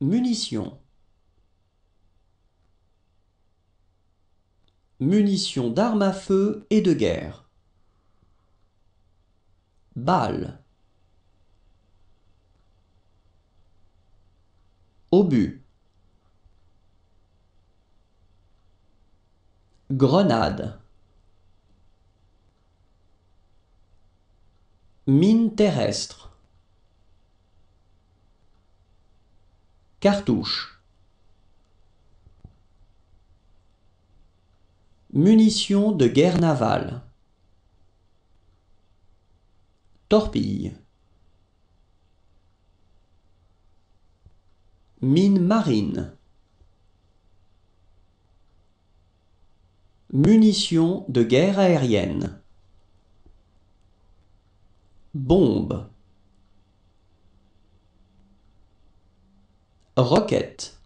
Munitions. Munitions d'armes à feu et de guerre. Balles. Obus. Grenade. Mine terrestre. Cartouche. Munitions de guerre navale. Torpille. Mine marine. Munitions de guerre aérienne. Bombe. Roquette.